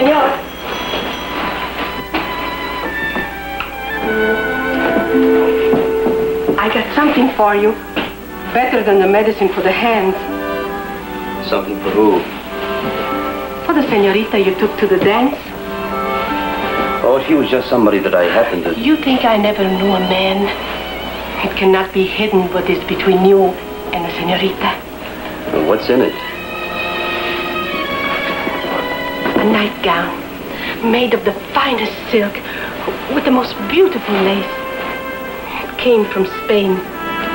Señor. I got something for you. Better than the medicine for the hands. Something for who? For the senorita you took to the dance. Oh, she was just somebody that I happened to... You think I never knew a man? It cannot be hidden what is between you and the senorita. Well, what's in it? A nightgown made of the finest silk with the most beautiful lace. It came from Spain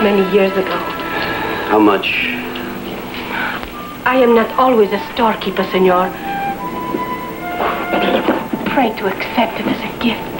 many years ago. How much? I am not always a storekeeper, senor. Pray to accept it as a gift.